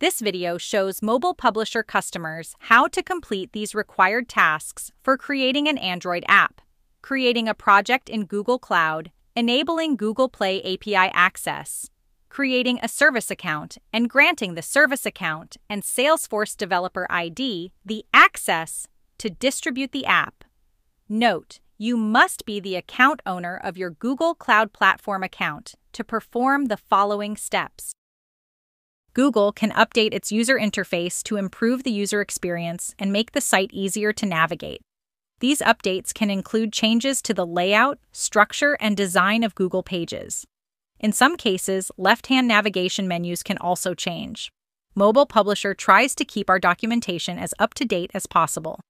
This video shows mobile publisher customers how to complete these required tasks for creating an Android app, creating a project in Google Cloud, enabling Google Play API access, creating a service account and granting the service account and Salesforce Developer ID the access to distribute the app. Note, you must be the account owner of your Google Cloud Platform account to perform the following steps. Google can update its user interface to improve the user experience and make the site easier to navigate. These updates can include changes to the layout, structure, and design of Google Pages. In some cases, left hand navigation menus can also change. Mobile Publisher tries to keep our documentation as up to date as possible.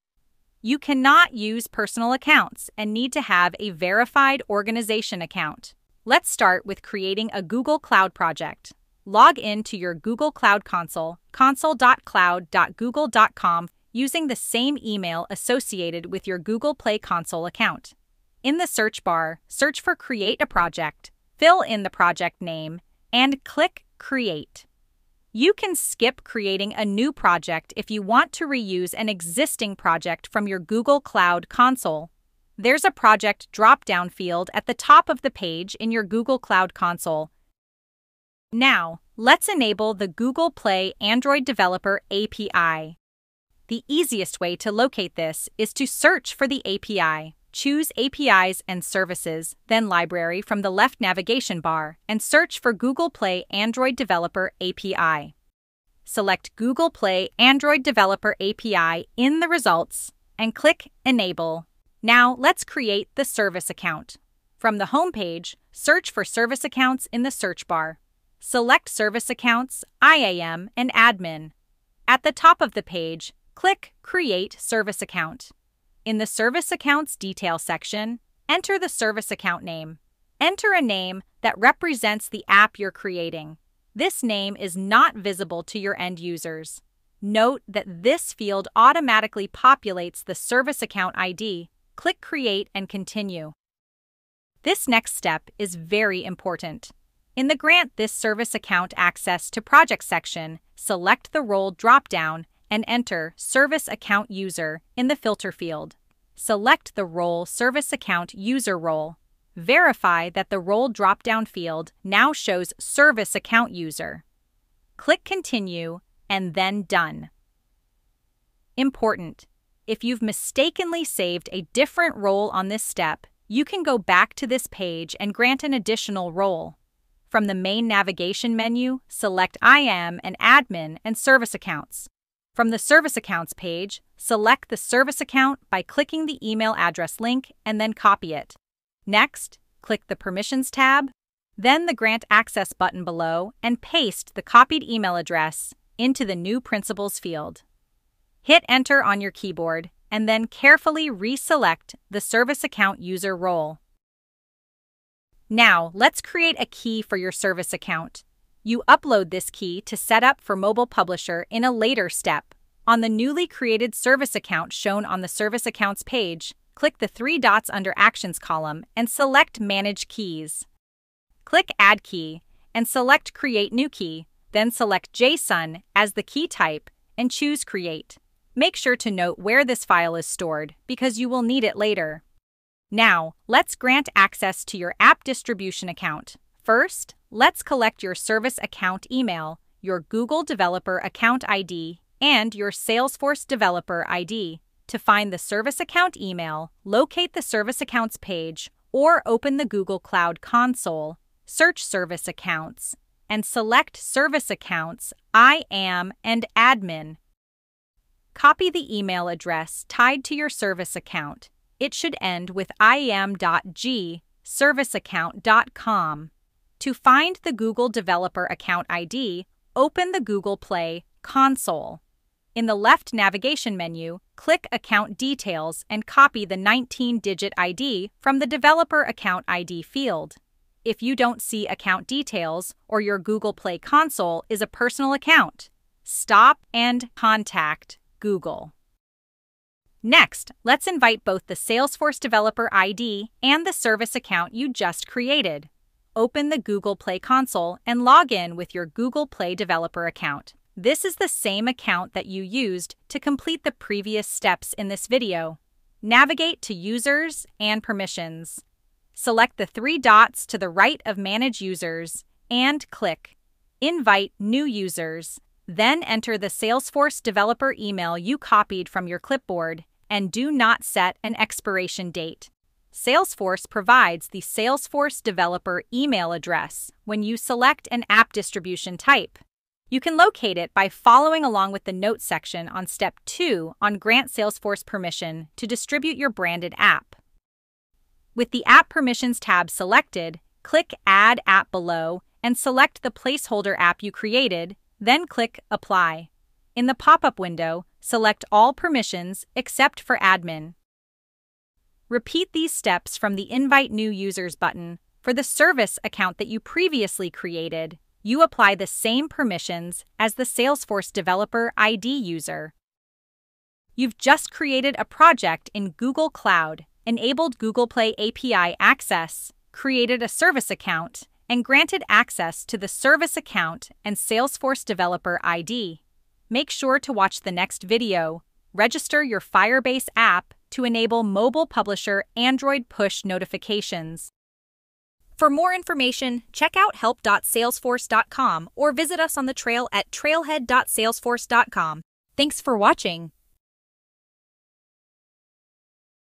You cannot use personal accounts and need to have a verified organization account. Let's start with creating a Google Cloud project. Log in to your Google Cloud Console, console.cloud.google.com, using the same email associated with your Google Play Console account. In the search bar, search for Create a Project fill in the project name, and click Create. You can skip creating a new project if you want to reuse an existing project from your Google Cloud console. There's a project drop down field at the top of the page in your Google Cloud console. Now, let's enable the Google Play Android Developer API. The easiest way to locate this is to search for the API. Choose APIs and Services, then Library from the left navigation bar, and search for Google Play Android Developer API. Select Google Play Android Developer API in the results and click Enable. Now let's create the service account. From the home page, search for service accounts in the search bar. Select Service Accounts, IAM, and Admin. At the top of the page, click Create Service Account. In the Service Accounts Detail section, enter the service account name. Enter a name that represents the app you're creating. This name is not visible to your end users. Note that this field automatically populates the service account ID. Click Create and Continue. This next step is very important. In the Grant This Service Account Access to Project section, select the role dropdown and enter Service Account User in the filter field. Select the role Service Account User role. Verify that the role drop-down field now shows Service Account User. Click Continue and then Done. Important. If you've mistakenly saved a different role on this step, you can go back to this page and grant an additional role. From the main navigation menu, select IAM and Admin and Service Accounts. From the Service Accounts page, select the service account by clicking the email address link and then copy it. Next, click the Permissions tab, then the Grant Access button below, and paste the copied email address into the New Principals field. Hit Enter on your keyboard and then carefully reselect the Service Account User role. Now, let's create a key for your service account. You upload this key to set up for Mobile Publisher in a later step. On the newly created service account shown on the Service Accounts page, click the three dots under Actions column and select Manage Keys. Click Add Key and select Create New Key, then select JSON as the key type and choose Create. Make sure to note where this file is stored because you will need it later. Now, let's grant access to your app distribution account. First, let's collect your service account email, your Google Developer Account ID, and your Salesforce Developer ID. To find the service account email, locate the Service Accounts page or open the Google Cloud Console, search Service Accounts, and select Service Accounts, IAM, and Admin. Copy the email address tied to your service account. It should end with iam.g serviceaccount.com. To find the Google Developer Account ID, open the Google Play console. In the left navigation menu, click Account Details and copy the 19 digit ID from the Developer Account ID field. If you don't see account details or your Google Play console is a personal account, stop and contact Google. Next, let's invite both the Salesforce Developer ID and the service account you just created open the Google Play console and log in with your Google Play developer account. This is the same account that you used to complete the previous steps in this video. Navigate to Users and Permissions. Select the three dots to the right of Manage Users and click Invite New Users. Then enter the Salesforce developer email you copied from your clipboard and do not set an expiration date. Salesforce provides the Salesforce developer email address when you select an app distribution type. You can locate it by following along with the notes section on step 2 on Grant Salesforce permission to distribute your branded app. With the App Permissions tab selected, click Add App below and select the placeholder app you created, then click Apply. In the pop-up window, select all permissions except for admin. Repeat these steps from the Invite New Users button for the service account that you previously created you apply the same permissions as the Salesforce Developer ID user. You've just created a project in Google Cloud, enabled Google Play API access, created a service account, and granted access to the service account and Salesforce Developer ID. Make sure to watch the next video. Register your Firebase app to enable mobile publisher Android push notifications. For more information, check out help.salesforce.com or visit us on the trail at trailhead.salesforce.com. Thanks for watching.